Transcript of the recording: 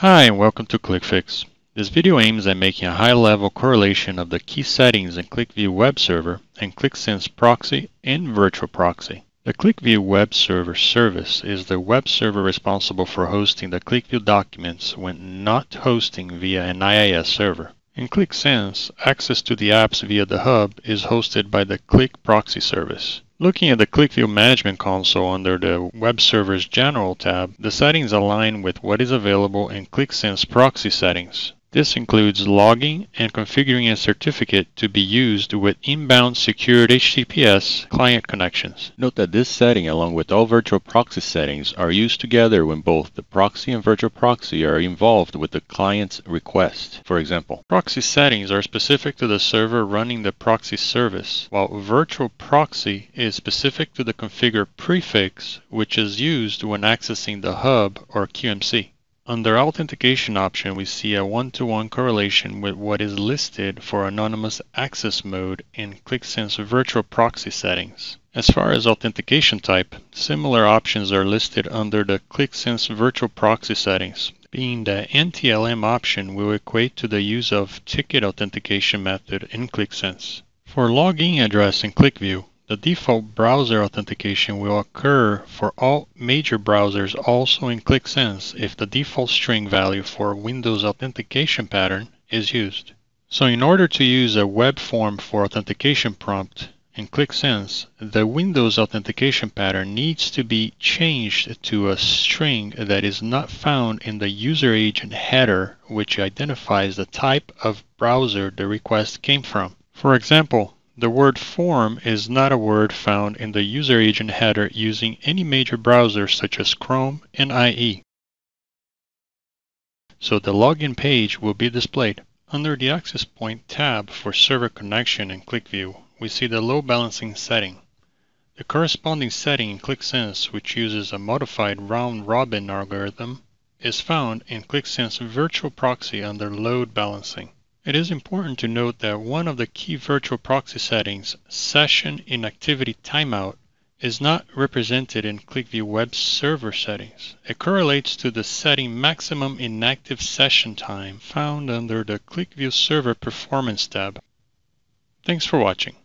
Hi and welcome to Qlik Fix. This video aims at making a high-level correlation of the key settings in QlikView Web Server and QlikSense Proxy and Virtual Proxy. The QlikView Web Server service is the web server responsible for hosting the QlikView documents when not hosting via an IIS server. In QlikSense, access to the apps via the hub is hosted by the Qlik Proxy service. Looking at the QlikView Management Console under the Web Servers General tab, the settings align with what is available in QlikSense Proxy settings. This includes logging and configuring a certificate to be used with inbound secured HTTPS client connections. Note that this setting along with all virtual proxy settings are used together when both the proxy and virtual proxy are involved with the client's request. For example, proxy settings are specific to the server running the proxy service, while virtual proxy is specific to the configure prefix which is used when accessing the hub or QMC. Under Authentication option, we see a one-to-one -one correlation with what is listed for Anonymous Access Mode in QlikSense Virtual Proxy settings. As far as authentication type, similar options are listed under the QlikSense Virtual Proxy settings, being the NTLM option will equate to the use of ticket authentication method in QlikSense. For login address in QlikView, the default browser authentication will occur for all major browsers also in QlikSense if the default string value for Windows authentication pattern is used. So in order to use a web form for authentication prompt in QlikSense, the Windows authentication pattern needs to be changed to a string that is not found in the user agent header which identifies the type of browser the request came from. For example, the word form is not a word found in the user agent header using any major browser such as Chrome and IE. So the login page will be displayed. Under the Access Point tab for server connection in QlikView, we see the load balancing setting. The corresponding setting in QlikSense, which uses a modified round-robin algorithm, is found in QlikSense Virtual Proxy under Load Balancing. It is important to note that one of the key virtual proxy settings, Session Inactivity Timeout, is not represented in QlikView Web Server settings. It correlates to the setting Maximum Inactive Session Time found under the QlikView Server Performance tab. Thanks for watching.